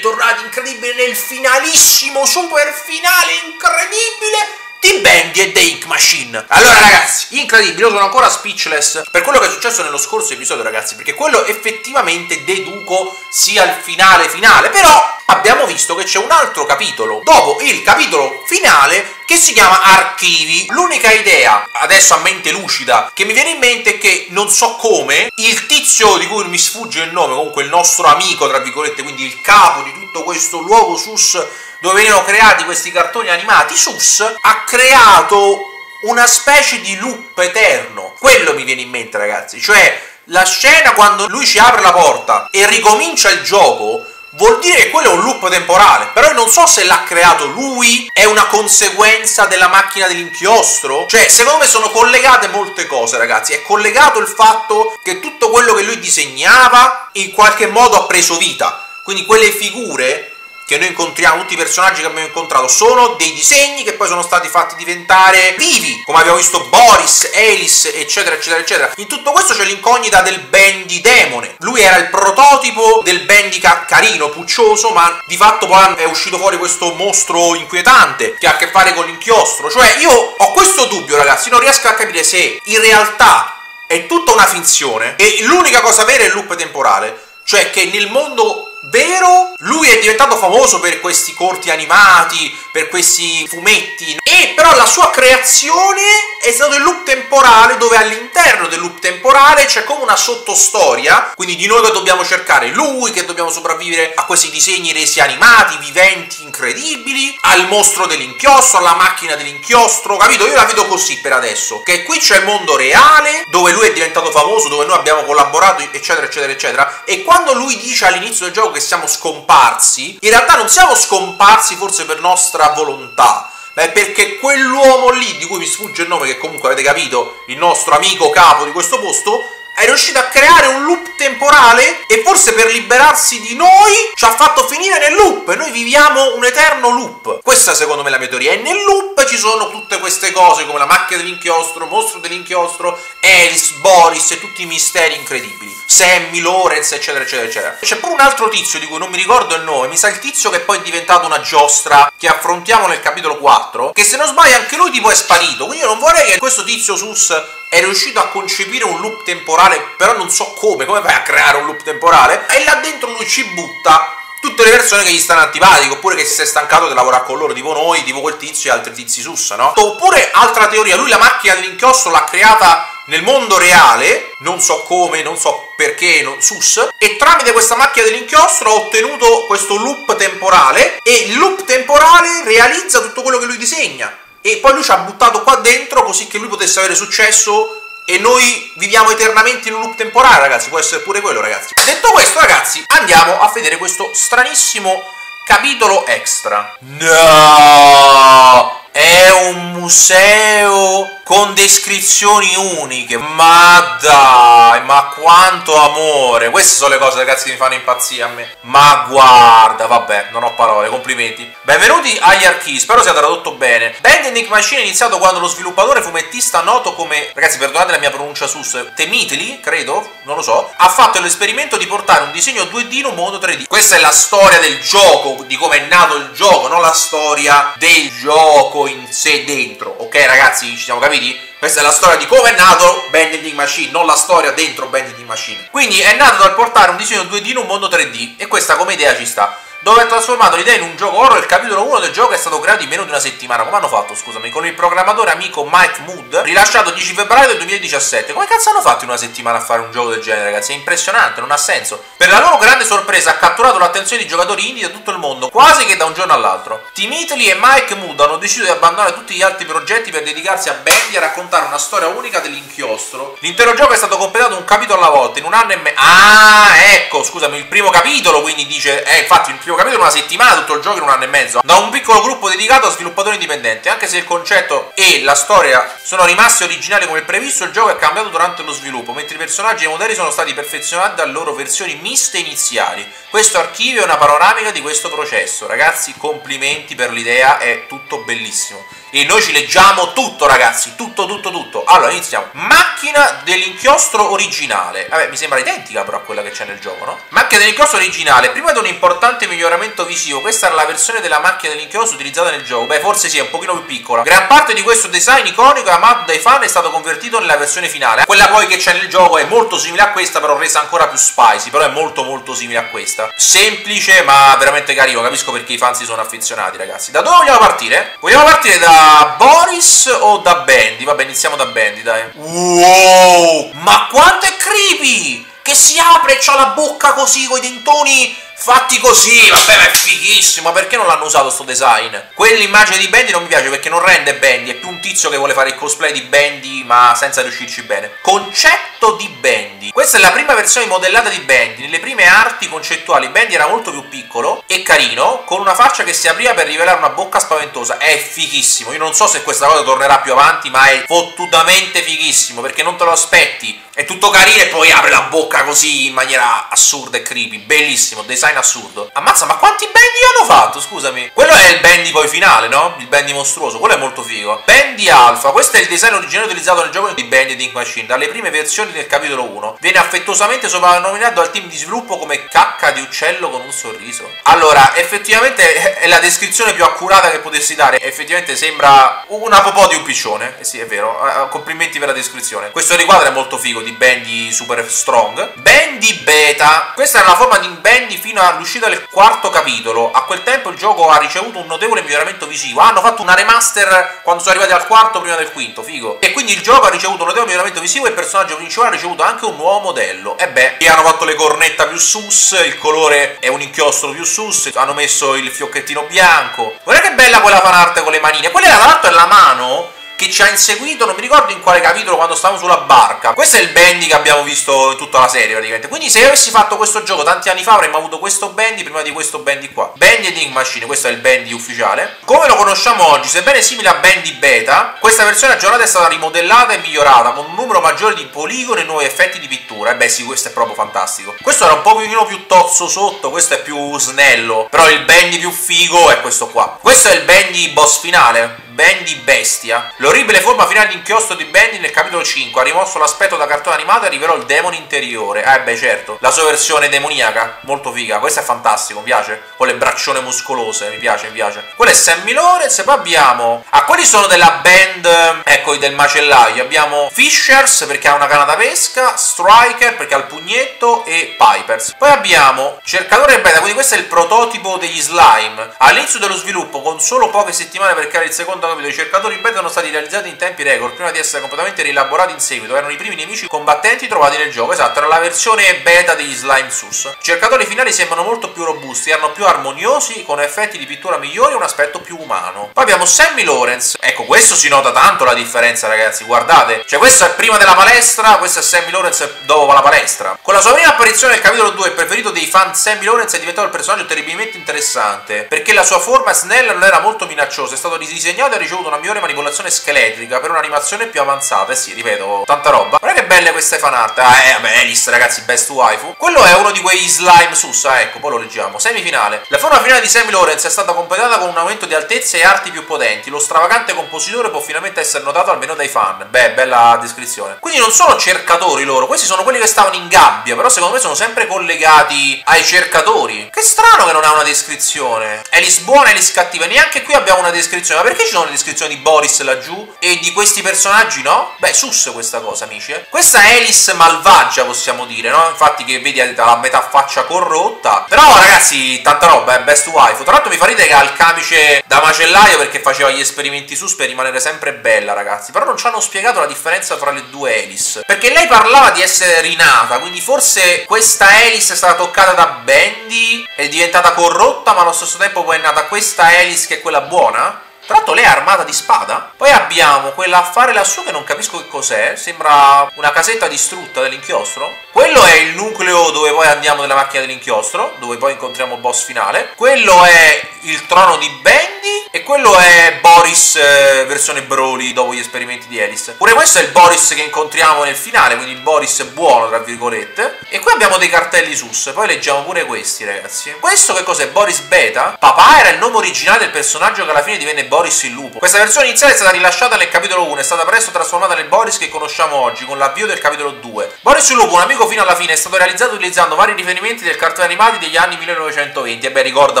bentornati incredibile nel finalissimo super finale incredibile di Bandy e The Ink Machine. Allora ragazzi, incredibile, io sono ancora speechless per quello che è successo nello scorso episodio ragazzi, perché quello effettivamente deduco sia il finale finale, però abbiamo visto che c'è un altro capitolo dopo il capitolo finale che si chiama Archivi. L'unica idea, adesso a mente lucida, che mi viene in mente è che non so come il tizio di cui mi sfugge il nome, comunque il nostro amico, tra virgolette, quindi il capo di tutto questo luogo sus dove venivano creati questi cartoni animati, Sus ha creato una specie di loop eterno. Quello mi viene in mente, ragazzi. Cioè, la scena quando lui ci apre la porta e ricomincia il gioco. Vuol dire che quello è un loop temporale, però io non so se l'ha creato lui, è una conseguenza della macchina dell'inchiostro. Cioè, secondo me sono collegate molte cose, ragazzi. È collegato il fatto che tutto quello che lui disegnava in qualche modo ha preso vita. Quindi quelle figure che noi incontriamo, tutti i personaggi che abbiamo incontrato, sono dei disegni che poi sono stati fatti diventare vivi, come abbiamo visto Boris, Alice, eccetera, eccetera, eccetera. In tutto questo c'è l'incognita del Bendy demone. Lui era il prototipo del Bendy ca carino, puccioso, ma di fatto poi è uscito fuori questo mostro inquietante che ha a che fare con l'inchiostro. Cioè, io ho questo dubbio, ragazzi, non riesco a capire se in realtà è tutta una finzione e l'unica cosa vera è il loop temporale. Cioè che nel mondo vero? Lui è diventato famoso per questi corti animati, per questi fumetti. E però la sua creazione è stato il loop temporale dove all'interno del loop temporale c'è come una sottostoria, quindi di noi che dobbiamo cercare lui, che dobbiamo sopravvivere a questi disegni resi animati, viventi, incredibili, al mostro dell'inchiostro, alla macchina dell'inchiostro, capito? Io la vedo così per adesso, che qui c'è il mondo reale dove lui è diventato famoso, dove noi abbiamo collaborato, eccetera, eccetera, eccetera, e quando lui dice all'inizio del gioco che siamo scomparsi, in realtà non siamo scomparsi forse per nostra volontà, ma è perché quell'uomo lì, di cui mi sfugge il nome, che comunque avete capito, il nostro amico capo di questo posto, è riuscito a creare un loop temporale e forse per liberarsi di noi ci ha fatto finire nel loop e noi viviamo un eterno loop. Questa secondo me è la mia teoria. E nel loop ci sono tutte queste cose come la macchina dell'inchiostro, mostro dell'inchiostro, Alice, Boris e tutti i misteri incredibili. Sammy, Lorenz, eccetera, eccetera, eccetera. C'è pure un altro tizio di cui non mi ricordo il nome, mi sa il tizio che poi è diventato una giostra che affrontiamo nel capitolo 4, che se non sbaglio anche lui tipo è sparito. Quindi io non vorrei che questo tizio Sus è riuscito a concepire un loop temporale, però non so come, come fai a creare un loop temporale? E là dentro lui ci butta tutte le persone che gli stanno antipatiche, oppure che si è stancato di lavorare con loro, tipo noi, tipo quel tizio e altri tizi sus, no? Oppure, altra teoria, lui la macchina dell'inchiostro l'ha creata nel mondo reale, non so come, non so perché, non, sus, e tramite questa macchina dell'inchiostro ha ottenuto questo loop temporale, e il loop temporale realizza tutto quello che lui disegna. E poi lui ci ha buttato qua dentro così che lui potesse avere successo e noi viviamo eternamente in un loop temporale, ragazzi. Può essere pure quello, ragazzi. Detto questo, ragazzi, andiamo a vedere questo stranissimo capitolo extra. No! È un museo con descrizioni uniche. Ma dai, ma quanto amore. Queste sono le cose, ragazzi, che mi fanno impazzire a me. Ma guarda, vabbè, non ho parole, complimenti. Benvenuti agli archivi, spero sia tradotto bene. Band Nick Machine è iniziato quando lo sviluppatore fumettista noto come, ragazzi, perdonate la mia pronuncia sus, Temitli, credo, non lo so, ha fatto l'esperimento di portare un disegno 2D in un modo 3D. Questa è la storia del gioco, di come è nato il gioco, non la storia del gioco in sé dentro. Ok, ragazzi, ci siamo capiti? Questa è la storia di come è nato Bending Machine, non la storia dentro Bending Machine. Quindi è nato dal portare un disegno 2D in un mondo 3D e questa come idea ci sta dove ha trasformato l'idea in un gioco horror. Il capitolo 1 del gioco è stato creato in meno di una settimana. Come hanno fatto scusami? Con il programmatore amico Mike Mood rilasciato il 10 febbraio del 2017 come cazzo hanno fatto in una settimana a fare un gioco del genere ragazzi? È impressionante non ha senso. Per la loro grande sorpresa ha catturato l'attenzione di giocatori indie da tutto il mondo quasi che da un giorno all'altro. Tim Italy e Mike Mood hanno deciso di abbandonare tutti gli altri progetti per dedicarsi a Bandy e a raccontare una storia unica dell'inchiostro. L'intero gioco è stato completato un capitolo alla volta in un anno e mezzo ah ecco scusami il primo capitolo quindi dice eh infatti il primo primo capitolo una settimana, tutto il gioco in un anno e mezzo, da un piccolo gruppo dedicato a sviluppatori indipendenti. Anche se il concetto e la storia sono rimasti originali come previsto, il gioco è cambiato durante lo sviluppo, mentre i personaggi e i modelli sono stati perfezionati dalle loro versioni miste iniziali. Questo archivio è una panoramica di questo processo. Ragazzi, complimenti per l'idea, è tutto bellissimo. E noi ci leggiamo tutto, ragazzi, tutto, tutto, tutto. Allora, iniziamo. Macchina dell'inchiostro originale. Vabbè, mi sembra identica però a quella che c'è nel gioco, no? Macchina dell'inchiostro originale. Prima di un importante miglioramento visivo, questa era la versione della macchina dell'inchiostro utilizzata nel gioco. Beh, forse sì, è un pochino più piccola. Gran parte di questo design iconico amato dai fan è stato convertito nella versione finale. Quella poi che c'è nel gioco è molto simile a questa, però resa ancora più spicy. Però è molto molto simile a questa. Semplice, ma veramente carino. Capisco perché i fan si sono affezionati, ragazzi. Da dove vogliamo partire? Vogliamo partire da Boris o da Bandy? Vabbè, iniziamo da Bandy, dai. Wow! Ma quanto è creepy! Che si apre e c'ha la bocca così, coi dentoni fatti così, vabbè ma è fighissimo, perché non l'hanno usato sto design? Quell'immagine di Bendy non mi piace perché non rende Bendy, è più un tizio che vuole fare il cosplay di Bendy ma senza riuscirci bene. Concetto di Bendy. Questa è la prima versione modellata di Bendy, nelle prime arti concettuali Bendy era molto più piccolo e carino, con una faccia che si apriva per rivelare una bocca spaventosa, è fighissimo, io non so se questa cosa tornerà più avanti ma è fottutamente fighissimo perché non te lo aspetti, è tutto carino e poi apre la bocca così in maniera assurda e creepy, bellissimo, design design assurdo. Ammazza, ma quanti bandy hanno fatto? Scusami. Quello è il bandy poi finale, no? Il bandy mostruoso. Quello è molto figo. Bandy Alpha. Questo è il design originale utilizzato nel gioco di Bandy Ink Machine. Dalle prime versioni del capitolo 1. Viene affettuosamente soprannominato dal team di sviluppo come cacca di uccello con un sorriso. Allora, effettivamente è la descrizione più accurata che potessi dare. Effettivamente sembra una popò di un piccione. Eh sì, è vero. Eh, complimenti per la descrizione. Questo riquadro è molto figo di Bandy Super Strong. Bandy Beta. Questa è una forma di Bandy fino fino all'uscita del quarto capitolo. A quel tempo il gioco ha ricevuto un notevole miglioramento visivo. Hanno fatto una remaster quando sono arrivati al quarto prima del quinto, figo. E quindi il gioco ha ricevuto un notevole miglioramento visivo e il personaggio principale ha ricevuto anche un nuovo modello. E beh, e hanno fatto le cornetta più sus, il colore è un inchiostro più sus, hanno messo il fiocchettino bianco. Guarda che bella quella fanart con le manine. Quella tra l'altro è la mano che ci ha inseguito, non mi ricordo in quale capitolo, quando stavamo sulla barca. Questo è il Bendy che abbiamo visto in tutta la serie praticamente. Quindi se io avessi fatto questo gioco tanti anni fa avremmo avuto questo Bendy prima di questo Bendy qua. Bendy e Machine, questo è il Bendy ufficiale. Come lo conosciamo oggi, sebbene simile a Bendy Beta, questa versione aggiornata è stata rimodellata e migliorata con un numero maggiore di poligoni e nuovi effetti di pittura. E beh sì, questo è proprio fantastico. Questo era un pochino più tozzo sotto, questo è più snello. Però il Bendy più figo è questo qua. Questo è il Bendy boss finale Bendy Bestia. L'orribile forma finale di inchiostro di Bendy nel capitolo 5 ha rimosso l'aspetto da cartone animato e rivelò il demone interiore. Eh beh certo, la sua versione demoniaca, molto figa. Questo è fantastico, mi piace. Con le braccione muscolose, mi piace, mi piace. Quello è Sammy Lawrence, poi abbiamo... Ah, quelli sono della band, ecco, del macellaio. Abbiamo Fishers perché ha una canna da pesca, Striker perché ha il pugnetto e Pipers. Poi abbiamo Cercatore Beta, quindi questo è il prototipo degli slime. All'inizio dello sviluppo, con solo poche settimane per creare il secondo capitolo, i cercatori beta sono stati realizzati in tempi record prima di essere completamente rielaborati in seguito. Erano i primi nemici combattenti trovati nel gioco. Esatto, era la versione beta degli Slime Sus. I cercatori finali sembrano molto più robusti, erano più armoniosi, con effetti di pittura migliori e un aspetto più umano. Poi abbiamo Sammy Lawrence. Ecco, questo si nota tanto la differenza, ragazzi. Guardate, cioè questo è prima della palestra, questo è Sammy Lawrence dopo la palestra. Con la sua prima apparizione nel capitolo 2, il preferito dei fan Sammy Lawrence è diventato il personaggio terribilmente interessante, perché la sua forma snella non era molto minacciosa, è stato ridisegnato ricevuto una migliore manipolazione scheletrica per un'animazione più avanzata. Eh sì, ripeto, tanta roba. Guarda che belle queste fanart. Ah, eh, vabbè, Alice, ragazzi, best waifu. Quello è uno di quei slime sussa, ecco, poi lo leggiamo. Semifinale. La forma finale di Sammy Lawrence è stata completata con un aumento di altezza e arti più potenti. Lo stravagante compositore può finalmente essere notato almeno dai fan. Beh, bella descrizione. Quindi non sono cercatori loro, questi sono quelli che stavano in gabbia, però secondo me sono sempre collegati ai cercatori. Che strano che non ha una descrizione. Alice buona, Alice cattiva. Neanche qui abbiamo una descrizione. Ma perché ci sono le descrizioni di Boris laggiù e di questi personaggi no? Beh, sus questa cosa, amici. Eh? Questa è Alice malvagia, possiamo dire, no? Infatti che vedi la metà faccia corrotta. Però, ragazzi, tanta roba, eh? best wife. Tra l'altro mi fa ridere che ha il camice da macellaio perché faceva gli esperimenti sus per rimanere sempre bella, ragazzi. Però non ci hanno spiegato la differenza tra le due Alice. Perché lei parlava di essere rinata, quindi forse questa Alice è stata toccata da Bendy, è diventata corrotta, ma allo stesso tempo poi è nata questa Alice che è quella buona? Tra l'altro lei è armata di spada. Poi abbiamo quell'affare lassù che non capisco che cos'è. Sembra una casetta distrutta dell'inchiostro. Quello è il nucleo dove poi andiamo nella macchina dell'inchiostro, dove poi incontriamo il boss finale. Quello è il trono di Bendy e quello è Boris eh, versione Broly dopo gli esperimenti di Alice. Pure questo è il Boris che incontriamo nel finale, quindi il Boris buono, tra virgolette. E qui abbiamo dei cartelli sus, poi leggiamo pure questi, ragazzi. Questo che cos'è? Boris Beta? Papà era il nome originale del personaggio che alla fine divenne Boris il lupo. Questa versione iniziale è stata rilasciata nel capitolo 1 e è stata presto trasformata nel Boris che conosciamo oggi, con l'avvio del capitolo 2. Boris il lupo, un amico fino alla fine, è stato realizzato utilizzando vari riferimenti del cartone animati degli anni 1920. E beh, ricorda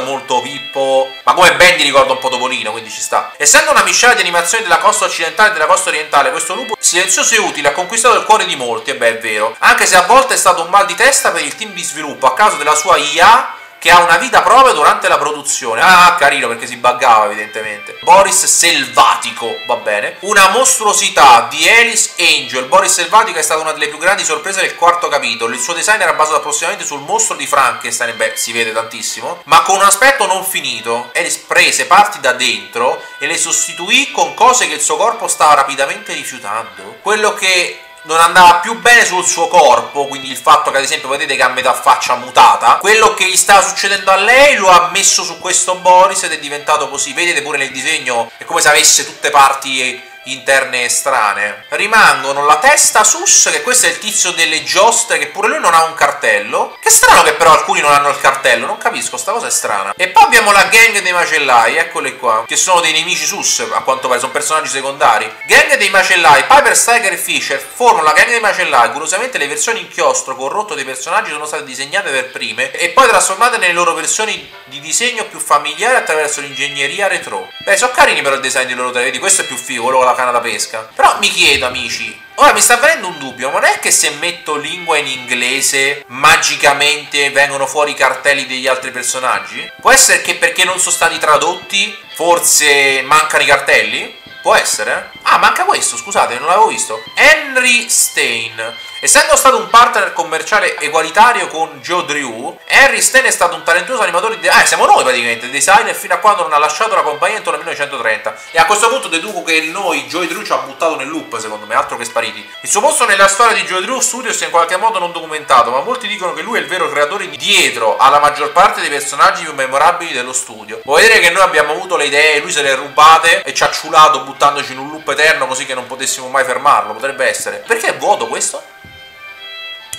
molto Pippo, ma come Bendy ricorda un po' Topolino, quindi ci sta. Essendo una miscela di animazioni della costa occidentale e della costa orientale, questo lupo silenzioso e utile ha conquistato il cuore di molti, e beh, è vero. Anche se a volte è stato un mal di testa per il team di sviluppo a causa della sua IA che ha una vita propria durante la produzione. Ah, carino perché si buggava evidentemente. Boris Selvatico, va bene. Una mostruosità di Alice Angel. Boris Selvatico è stata una delle più grandi sorprese del quarto capitolo. Il suo design era basato approssimativamente sul mostro di Frankenstein, beh, si vede tantissimo, ma con un aspetto non finito. Alice prese parti da dentro e le sostituì con cose che il suo corpo stava rapidamente rifiutando. Quello che non andava più bene sul suo corpo, quindi il fatto che ad esempio vedete che ha metà faccia mutata, quello che gli stava succedendo a lei lo ha messo su questo Boris ed è diventato così, vedete pure nel disegno, è come se avesse tutte parti interne e strane. Rimangono la testa sus, che questo è il tizio delle giostre, che pure lui non ha un cartello. Che strano che però alcuni non hanno il cartello, non capisco, sta cosa è strana. E poi abbiamo la gang dei macellai, eccoli qua, che sono dei nemici sus, a quanto pare, sono personaggi secondari. Gang dei macellai, Piper, Stryker e Fisher formano la gang dei macellai. Curiosamente le versioni inchiostro corrotto dei personaggi sono state disegnate per prime e poi trasformate nelle loro versioni di disegno più familiari attraverso l'ingegneria retro. Beh, sono carini però il design di loro tre, vedi, questo è più figo, quello la canna da pesca. Però mi chiedo, amici, ora mi sta venendo un dubbio, non è che se metto lingua in inglese magicamente vengono fuori i cartelli degli altri personaggi? Può essere che perché non sono stati tradotti forse mancano i cartelli? Può essere? Ah, manca questo, scusate, non l'avevo visto. Henry Stein. Essendo stato un partner commerciale egualitario con Joe Drew, Henry Stein è stato un talentuoso animatore di... Ah, siamo noi praticamente, designer, fino a quando non ha lasciato la compagnia intorno al 1930. E a questo punto deduco che noi, Joe Drew, ci ha buttato nel loop, secondo me, altro che spariti. Il suo posto nella storia di Joe Drew Studios è in qualche modo non documentato, ma molti dicono che lui è il vero creatore dietro alla maggior parte dei personaggi più memorabili dello studio. Vuol dire che noi abbiamo avuto le idee, lui se le ha rubate e ci ha ciulato buttandoci in un loop eterno così che non potessimo mai fermarlo, potrebbe essere. Perché è vuoto questo?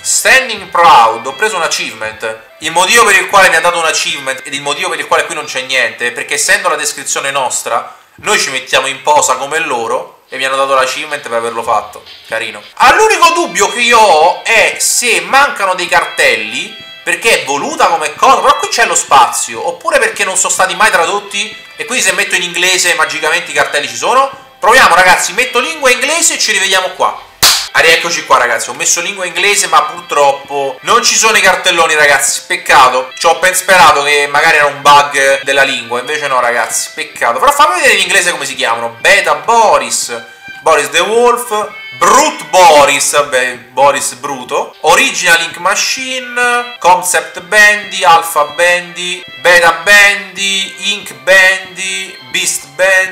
Standing proud, ho preso un achievement. Il motivo per il quale mi ha dato un achievement ed il motivo per il quale qui non c'è niente perché essendo la descrizione nostra, noi ci mettiamo in posa come loro e mi hanno dato l'achievement per averlo fatto. Carino. All'unico dubbio che io ho è se mancano dei cartelli perché è voluta come cosa, però qui c'è lo spazio, oppure perché non sono stati mai tradotti e quindi se metto in inglese magicamente i cartelli ci sono. Proviamo ragazzi, metto lingua inglese e ci rivediamo qua. Ah, rieccoci qua ragazzi, ho messo lingua inglese ma purtroppo non ci sono i cartelloni ragazzi, peccato. Ci ho ben sperato che magari era un bug della lingua, invece no ragazzi, peccato. Però fammi vedere in inglese come si chiamano. Beta Boris, Boris the Wolf, Brute Boris, vabbè, Boris Bruto, Original Ink Machine, Concept Bandy, Alpha Bandy, Beta Bandy, Ink Bandy, Beast Bandy,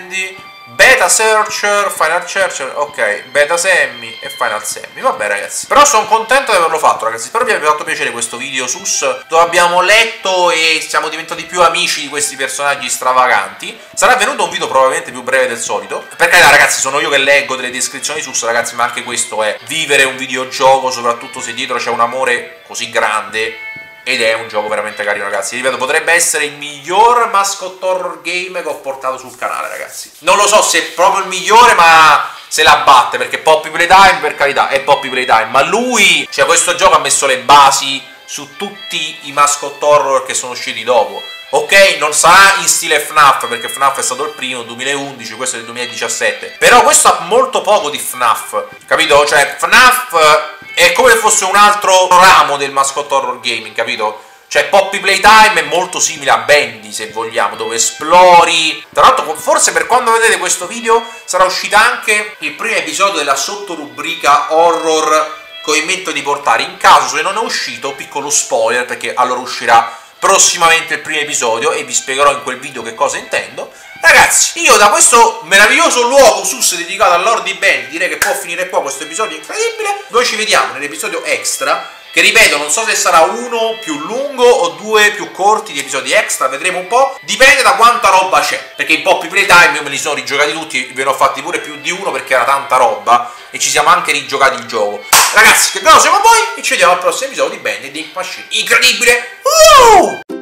Beta Searcher, Final Searcher, ok, Beta Semmi e Final Semmi. Vabbè ragazzi, però sono contento di averlo fatto ragazzi, spero vi abbia fatto piacere questo video sus dove abbiamo letto e siamo diventati più amici di questi personaggi stravaganti. Sarà venuto un video probabilmente più breve del solito, per carità ragazzi sono io che leggo delle descrizioni sus ragazzi, ma anche questo è vivere un videogioco, soprattutto se dietro c'è un amore così grande ed è un gioco veramente carino ragazzi ripeto potrebbe essere il miglior mascot horror game che ho portato sul canale ragazzi non lo so se è proprio il migliore ma se la batte perché Poppy Playtime per carità è Poppy Playtime ma lui cioè questo gioco ha messo le basi su tutti i mascot horror che sono usciti dopo Ok, non sarà in stile FNAF perché FNAF è stato il primo, 2011, questo è del 2017. Però questo ha molto poco di FNAF, capito? Cioè FNAF è come se fosse un altro ramo del mascot horror gaming, capito? Cioè Poppy Playtime è molto simile a Bendy, se vogliamo, dove esplori... Tra l'altro, forse per quando vedete questo video sarà uscito anche il primo episodio della sottorubrica horror che ho in mente di portare. In caso se non è uscito, piccolo spoiler, perché allora uscirà prossimamente il primo episodio e vi spiegherò in quel video che cosa intendo. Ragazzi, io da questo meraviglioso luogo sus dedicato al Lord di Ben direi che può finire qua questo episodio incredibile. Noi ci vediamo nell'episodio extra che ripeto non so se sarà uno più lungo o due più corti di episodi extra, vedremo un po', dipende da quanta roba c'è, perché in Poppy Playtime io me li sono rigiocati tutti, ve ne ho fatti pure più di uno perché era tanta roba e ci siamo anche rigiocati il gioco. Ragazzi, che bello siamo voi e ci vediamo al prossimo episodio di Bandit Ink Machine. Incredibile! Uh!